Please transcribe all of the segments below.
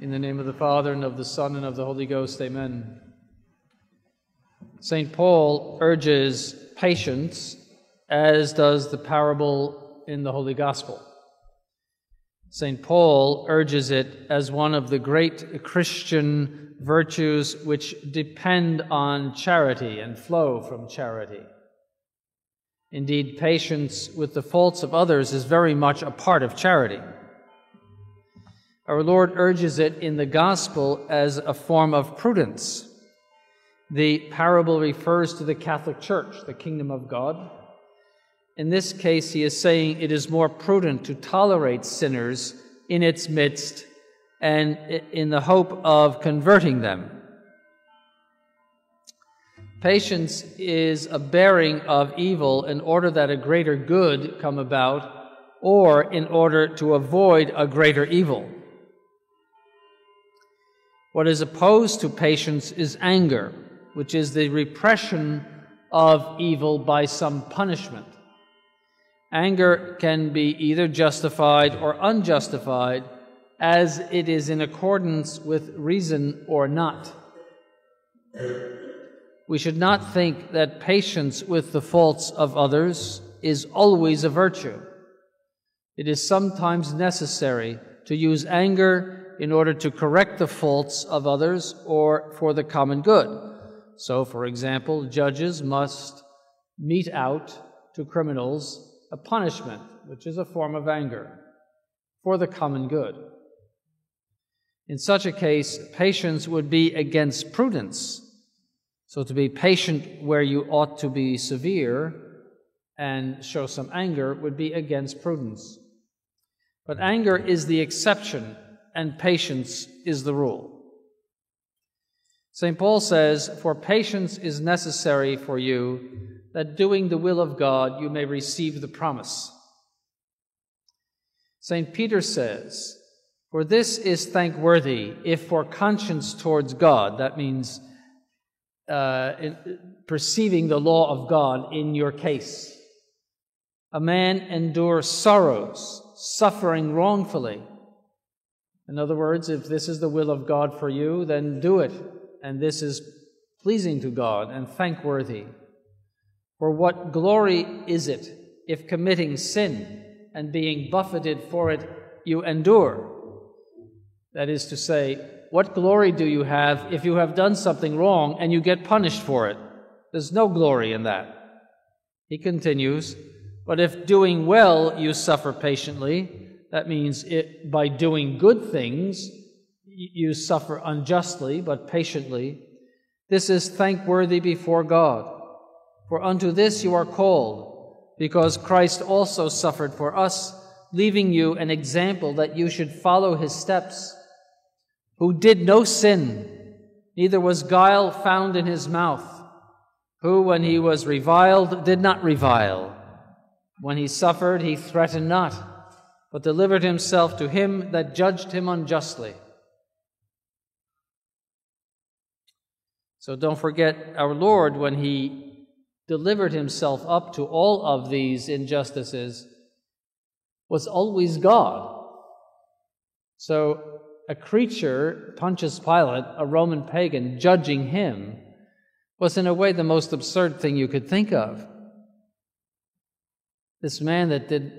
In the name of the Father, and of the Son, and of the Holy Ghost, amen. St. Paul urges patience, as does the parable in the Holy Gospel. St. Paul urges it as one of the great Christian virtues which depend on charity and flow from charity. Indeed, patience with the faults of others is very much a part of charity. Our Lord urges it in the gospel as a form of prudence. The parable refers to the Catholic Church, the kingdom of God. In this case, he is saying it is more prudent to tolerate sinners in its midst and in the hope of converting them. Patience is a bearing of evil in order that a greater good come about or in order to avoid a greater evil. What is opposed to patience is anger, which is the repression of evil by some punishment. Anger can be either justified or unjustified as it is in accordance with reason or not. We should not think that patience with the faults of others is always a virtue. It is sometimes necessary to use anger in order to correct the faults of others or for the common good. So, for example, judges must mete out to criminals a punishment, which is a form of anger, for the common good. In such a case, patience would be against prudence. So, to be patient where you ought to be severe and show some anger would be against prudence. But anger is the exception and patience is the rule. St. Paul says, For patience is necessary for you, that doing the will of God you may receive the promise. St. Peter says, For this is thankworthy if for conscience towards God, that means uh, perceiving the law of God in your case, a man endures sorrows, suffering wrongfully in other words, if this is the will of God for you, then do it. And this is pleasing to God and thankworthy. For what glory is it if committing sin and being buffeted for it you endure? That is to say, what glory do you have if you have done something wrong and you get punished for it? There's no glory in that. He continues, but if doing well you suffer patiently, that means it, by doing good things, you suffer unjustly, but patiently. This is thankworthy before God. For unto this you are called, because Christ also suffered for us, leaving you an example that you should follow his steps, who did no sin, neither was guile found in his mouth, who, when he was reviled, did not revile. When he suffered, he threatened not but delivered himself to him that judged him unjustly. So don't forget our Lord when he delivered himself up to all of these injustices was always God. So a creature, Pontius Pilate, a Roman pagan, judging him was in a way the most absurd thing you could think of. This man that did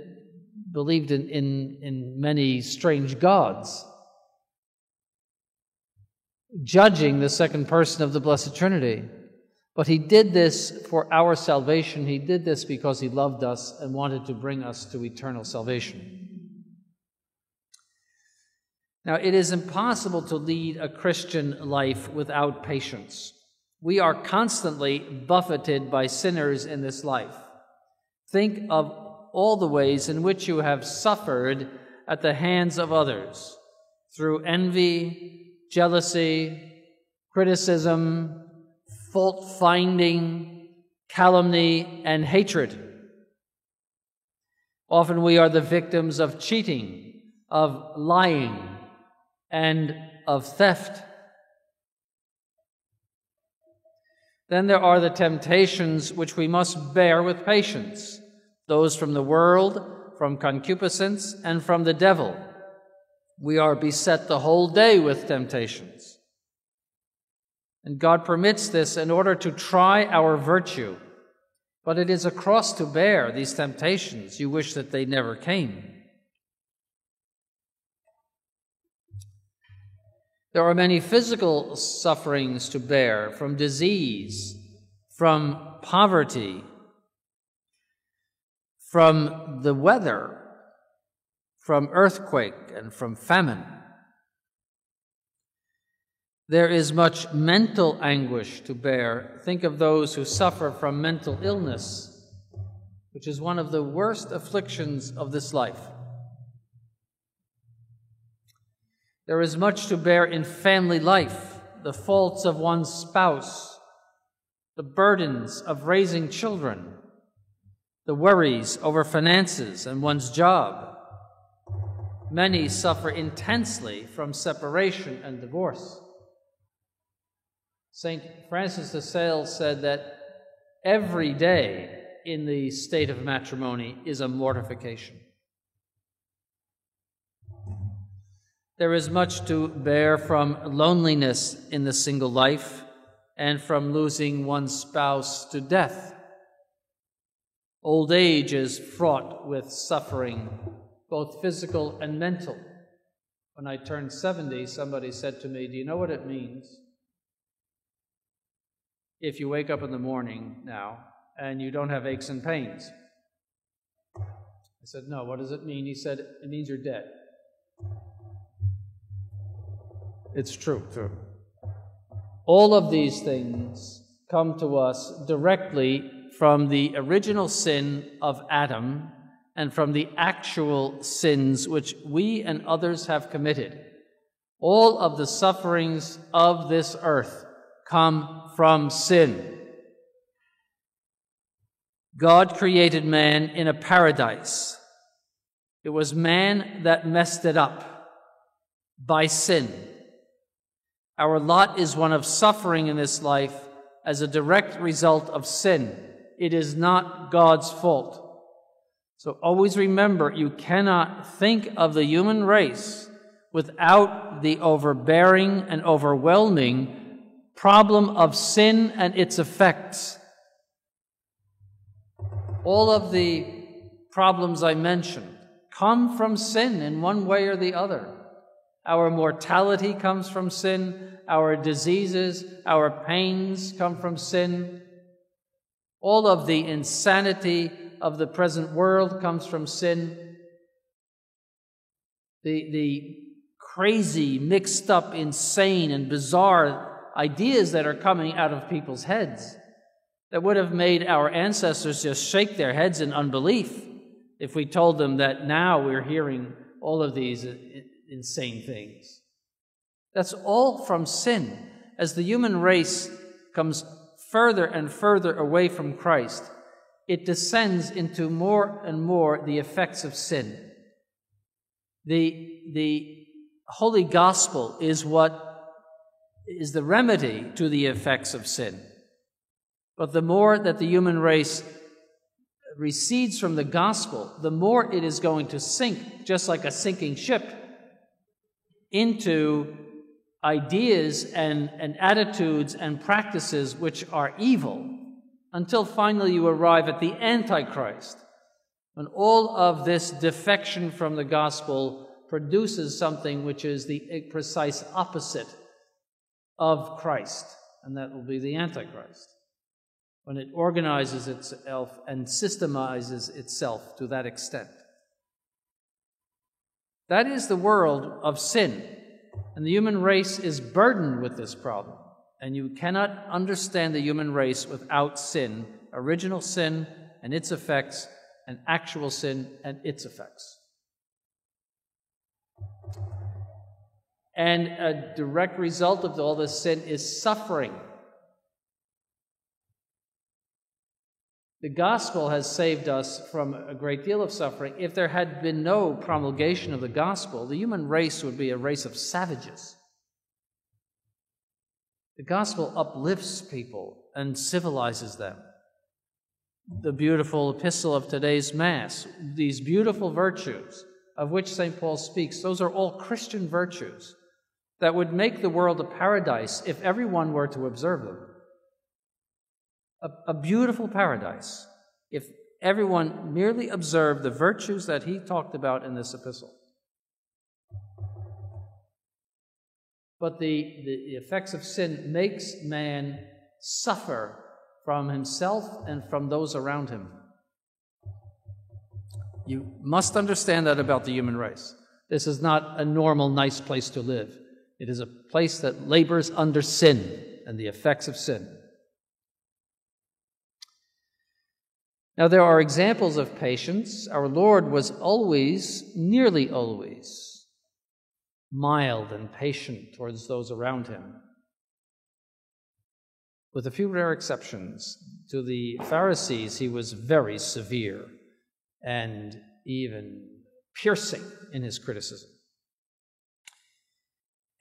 believed in, in, in many strange gods, judging the second person of the Blessed Trinity. But he did this for our salvation. He did this because he loved us and wanted to bring us to eternal salvation. Now, it is impossible to lead a Christian life without patience. We are constantly buffeted by sinners in this life. Think of all the ways in which you have suffered at the hands of others through envy, jealousy, criticism, fault finding, calumny, and hatred. Often we are the victims of cheating, of lying, and of theft. Then there are the temptations which we must bear with patience those from the world, from concupiscence, and from the devil. We are beset the whole day with temptations. And God permits this in order to try our virtue. But it is a cross to bear, these temptations. You wish that they never came. There are many physical sufferings to bear from disease, from poverty, from the weather, from earthquake, and from famine. There is much mental anguish to bear. Think of those who suffer from mental illness, which is one of the worst afflictions of this life. There is much to bear in family life, the faults of one's spouse, the burdens of raising children, the worries over finances and one's job. Many suffer intensely from separation and divorce. St. Francis de Sales said that every day in the state of matrimony is a mortification. There is much to bear from loneliness in the single life and from losing one's spouse to death. Old age is fraught with suffering, both physical and mental. When I turned 70, somebody said to me, Do you know what it means if you wake up in the morning now and you don't have aches and pains. I said, No, what does it mean? He said, It means you're dead. It's true, true. All of these things come to us directly from the original sin of Adam and from the actual sins which we and others have committed. All of the sufferings of this earth come from sin. God created man in a paradise. It was man that messed it up by sin. Our lot is one of suffering in this life as a direct result of sin. It is not God's fault. So always remember, you cannot think of the human race without the overbearing and overwhelming problem of sin and its effects. All of the problems I mentioned come from sin in one way or the other. Our mortality comes from sin, our diseases, our pains come from sin. All of the insanity of the present world comes from sin. The, the crazy, mixed up, insane, and bizarre ideas that are coming out of people's heads that would have made our ancestors just shake their heads in unbelief if we told them that now we're hearing all of these uh, insane things. That's all from sin. As the human race comes further and further away from Christ, it descends into more and more the effects of sin. The, the Holy Gospel is what is the remedy to the effects of sin. But the more that the human race recedes from the gospel, the more it is going to sink, just like a sinking ship, into ideas and, and attitudes and practices which are evil, until finally you arrive at the Antichrist, when all of this defection from the gospel produces something which is the precise opposite of Christ, and that will be the Antichrist, when it organizes itself and systemizes itself to that extent. That is the world of sin, and the human race is burdened with this problem. And you cannot understand the human race without sin, original sin and its effects, and actual sin and its effects. And a direct result of all this sin is suffering. The gospel has saved us from a great deal of suffering. If there had been no promulgation of the gospel, the human race would be a race of savages. The gospel uplifts people and civilizes them. The beautiful epistle of today's Mass, these beautiful virtues of which St. Paul speaks, those are all Christian virtues that would make the world a paradise if everyone were to observe them. A, a beautiful paradise if everyone merely observed the virtues that he talked about in this epistle. But the, the effects of sin makes man suffer from himself and from those around him. You must understand that about the human race. This is not a normal, nice place to live. It is a place that labors under sin and the effects of sin. Now, there are examples of patience. Our Lord was always, nearly always, mild and patient towards those around him. With a few rare exceptions, to the Pharisees, he was very severe and even piercing in his criticism.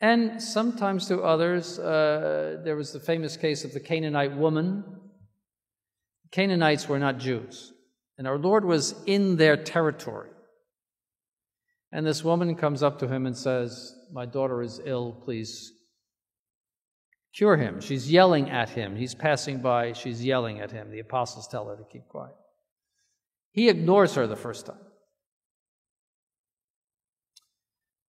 And sometimes to others, uh, there was the famous case of the Canaanite woman. Canaanites were not Jews, and our Lord was in their territory. And this woman comes up to him and says, My daughter is ill, please cure him. She's yelling at him. He's passing by, she's yelling at him. The apostles tell her to keep quiet. He ignores her the first time.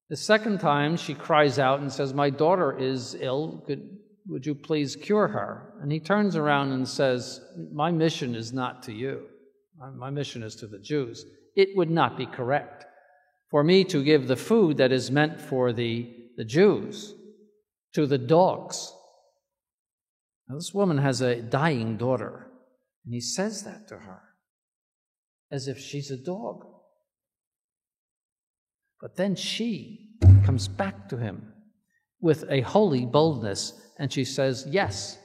The second time, she cries out and says, My daughter is ill. Could, would you please cure her? And he turns around and says, My mission is not to you. My mission is to the Jews. It would not be correct for me to give the food that is meant for the, the Jews to the dogs. Now, this woman has a dying daughter, and he says that to her as if she's a dog. But then she comes back to him with a holy boldness and she says, Yes,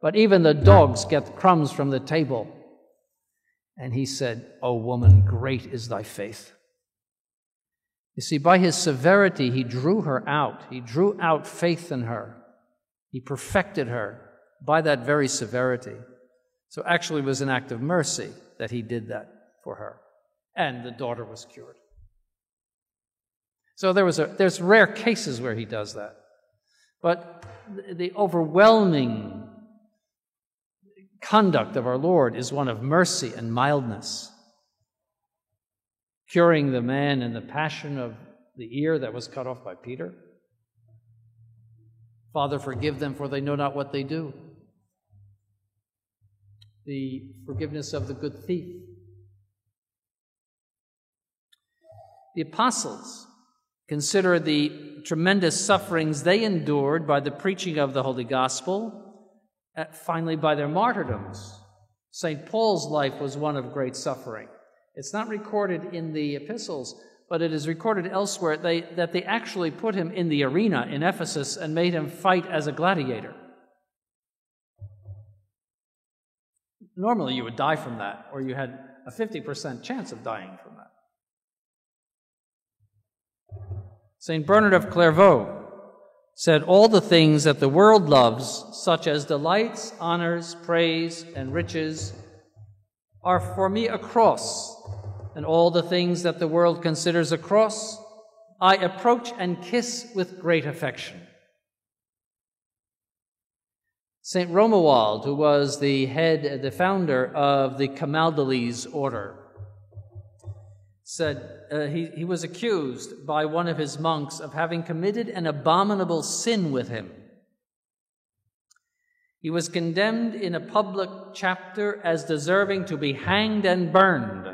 but even the dogs get crumbs from the table. And he said, O woman, great is thy faith. You see, by his severity, he drew her out. He drew out faith in her. He perfected her by that very severity. So actually, it was an act of mercy that he did that for her. And the daughter was cured. So there was a, there's rare cases where he does that. But the overwhelming conduct of our Lord is one of mercy and mildness. Curing the man in the passion of the ear that was cut off by Peter. Father, forgive them, for they know not what they do the forgiveness of the good thief. The apostles consider the tremendous sufferings they endured by the preaching of the Holy Gospel, uh, finally, by their martyrdoms. St. Paul's life was one of great suffering. It's not recorded in the epistles, but it is recorded elsewhere they, that they actually put him in the arena in Ephesus and made him fight as a gladiator. Normally, you would die from that, or you had a 50% chance of dying from that. St. Bernard of Clairvaux said, All the things that the world loves, such as delights, honors, praise, and riches, are for me a cross, and all the things that the world considers a cross, I approach and kiss with great affection. St. Romuald, who was the head, the founder of the Camaldolese order, said uh, he, he was accused by one of his monks of having committed an abominable sin with him. He was condemned in a public chapter as deserving to be hanged and burned.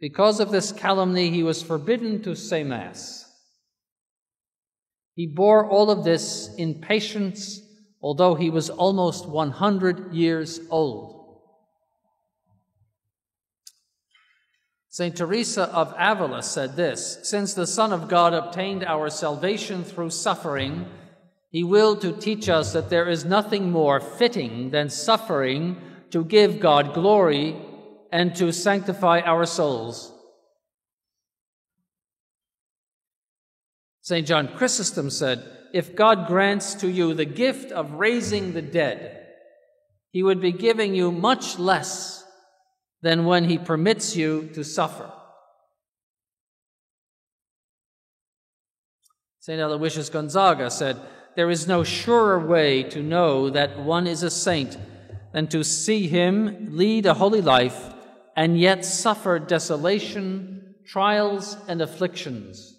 Because of this calumny, he was forbidden to say Mass. He bore all of this in patience, although he was almost 100 years old. St. Teresa of Avila said this Since the Son of God obtained our salvation through suffering, he willed to teach us that there is nothing more fitting than suffering to give God glory and to sanctify our souls. St. John Chrysostom said, If God grants to you the gift of raising the dead, he would be giving you much less than when he permits you to suffer. St. Aloysius Gonzaga said, There is no surer way to know that one is a saint than to see him lead a holy life and yet suffer desolation, trials, and afflictions.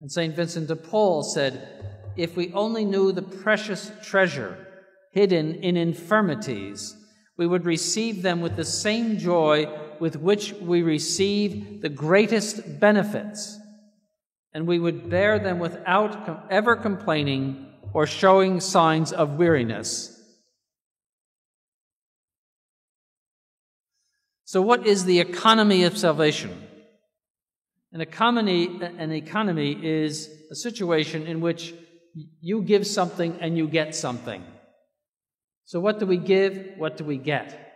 And St. Vincent de Paul said, If we only knew the precious treasure hidden in infirmities, we would receive them with the same joy with which we receive the greatest benefits and we would bear them without ever complaining or showing signs of weariness. So, what is the economy of salvation? An economy, an economy is a situation in which you give something and you get something. So, what do we give? What do we get?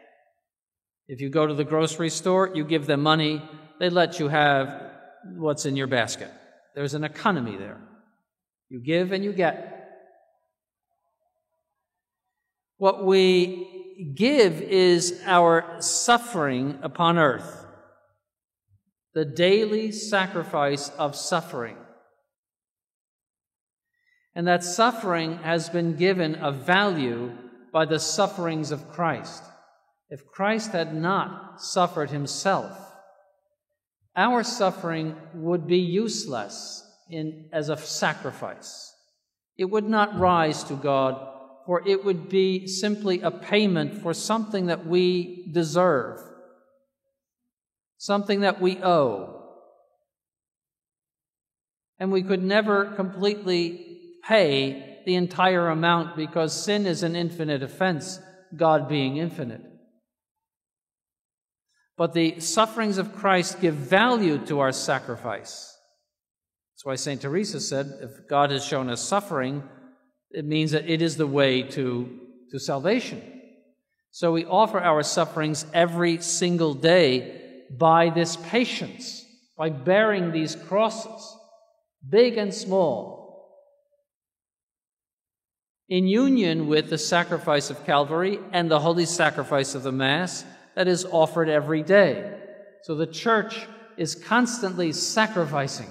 If you go to the grocery store, you give them money, they let you have what's in your basket. There's an economy there. You give and you get. What we give is our suffering upon earth, the daily sacrifice of suffering. And that suffering has been given a value by the sufferings of Christ. If Christ had not suffered himself, our suffering would be useless in, as a sacrifice. It would not rise to God, for it would be simply a payment for something that we deserve, something that we owe. And we could never completely pay the entire amount because sin is an infinite offense, God being infinite. But the sufferings of Christ give value to our sacrifice. That's why St. Teresa said, if God has shown us suffering, it means that it is the way to, to salvation. So we offer our sufferings every single day by this patience, by bearing these crosses, big and small, in union with the sacrifice of Calvary and the holy sacrifice of the Mass that is offered every day. So the church is constantly sacrificing.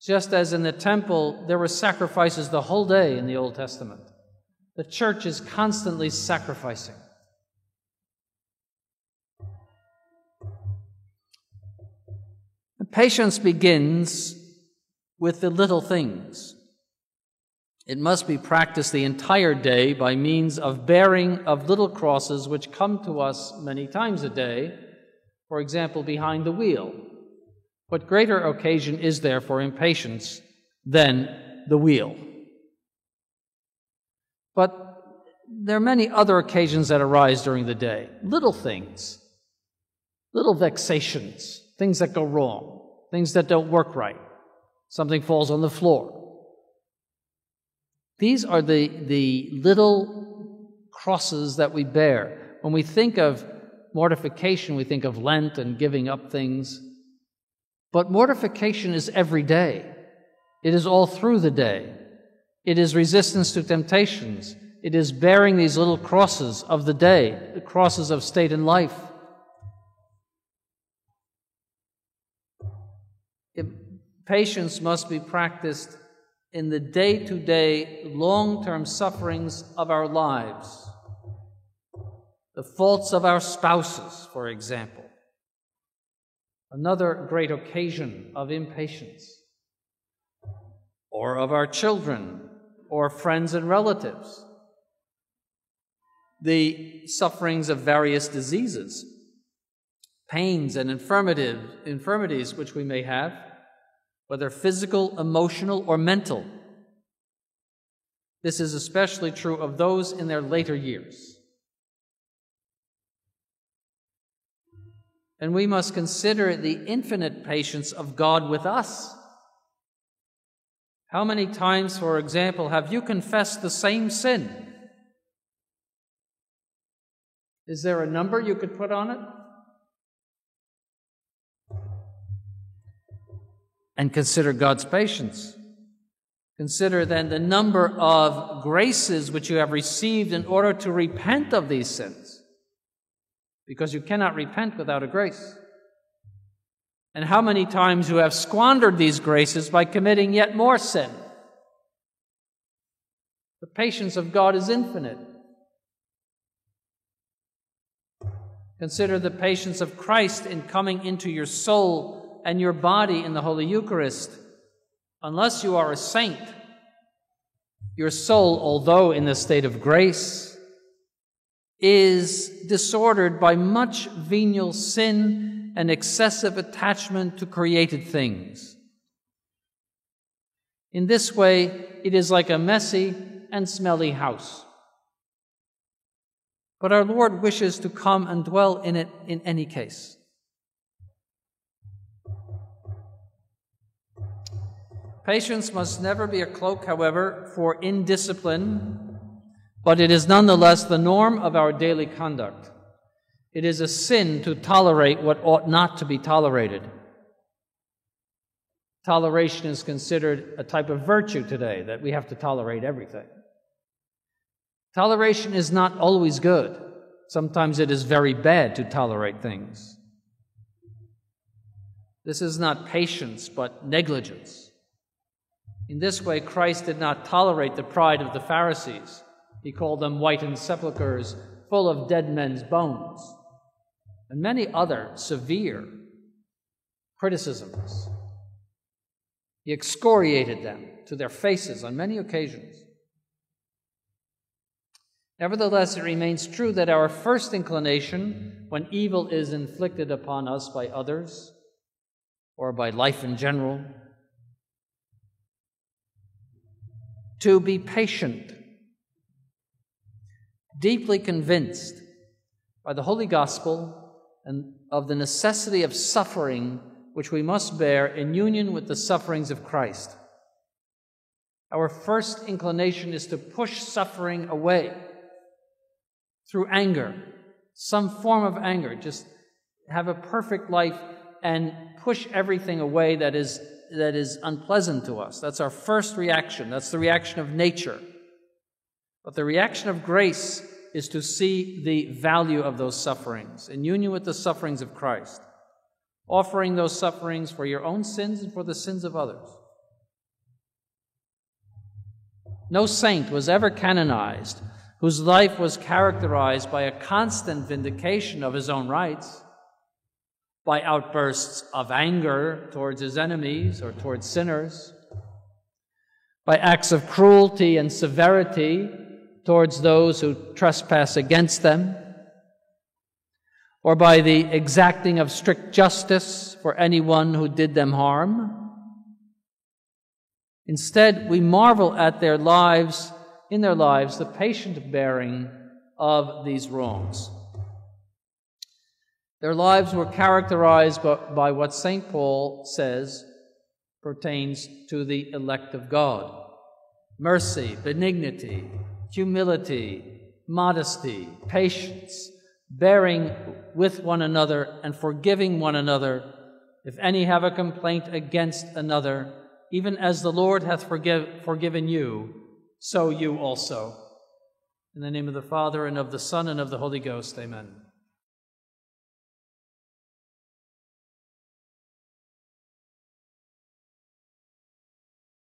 Just as in the temple, there were sacrifices the whole day in the Old Testament. The church is constantly sacrificing. patience begins with the little things. It must be practiced the entire day by means of bearing of little crosses which come to us many times a day, for example, behind the wheel. What greater occasion is there for impatience than the wheel? But there are many other occasions that arise during the day. Little things, little vexations, things that go wrong, things that don't work right. Something falls on the floor. These are the, the little crosses that we bear. When we think of mortification, we think of Lent and giving up things. But mortification is every day, it is all through the day. It is resistance to temptations. It is bearing these little crosses of the day, the crosses of state and life. It, patience must be practiced in the day to day, long term sufferings of our lives. The faults of our spouses, for example. Another great occasion of impatience. Or of our children, or friends and relatives. The sufferings of various diseases, pains and infirmities which we may have whether physical, emotional, or mental. This is especially true of those in their later years. And we must consider the infinite patience of God with us. How many times, for example, have you confessed the same sin? Is there a number you could put on it? And consider God's patience. Consider then the number of graces which you have received in order to repent of these sins, because you cannot repent without a grace. And how many times you have squandered these graces by committing yet more sin. The patience of God is infinite. Consider the patience of Christ in coming into your soul and your body in the Holy Eucharist. Unless you are a saint, your soul, although in the state of grace, is disordered by much venial sin and excessive attachment to created things. In this way, it is like a messy and smelly house. But our Lord wishes to come and dwell in it in any case. Patience must never be a cloak, however, for indiscipline, but it is nonetheless the norm of our daily conduct. It is a sin to tolerate what ought not to be tolerated. Toleration is considered a type of virtue today, that we have to tolerate everything. Toleration is not always good. Sometimes it is very bad to tolerate things. This is not patience, but negligence. In this way, Christ did not tolerate the pride of the Pharisees. He called them whitened sepulchres full of dead men's bones, and many other severe criticisms. He excoriated them to their faces on many occasions. Nevertheless, it remains true that our first inclination, when evil is inflicted upon us by others or by life in general, to be patient, deeply convinced by the Holy Gospel and of the necessity of suffering which we must bear in union with the sufferings of Christ. Our first inclination is to push suffering away through anger, some form of anger, just have a perfect life and push everything away that is, that is unpleasant to us. That's our first reaction. That's the reaction of nature. But the reaction of grace is to see the value of those sufferings in union with the sufferings of Christ, offering those sufferings for your own sins and for the sins of others. No saint was ever canonized whose life was characterized by a constant vindication of his own rights, by outbursts of anger towards his enemies or towards sinners, by acts of cruelty and severity towards those who trespass against them, or by the exacting of strict justice for anyone who did them harm. Instead, we marvel at their lives in their lives the patient bearing of these wrongs. Their lives were characterized by, what St. Paul says pertains to the elect of God mercy, benignity, humility, modesty, patience, bearing with one another and forgiving one another if any have a complaint against another, even as the Lord hath forgive, forgiven you so you also. In the name of the Father, and of the Son, and of the Holy Ghost, amen.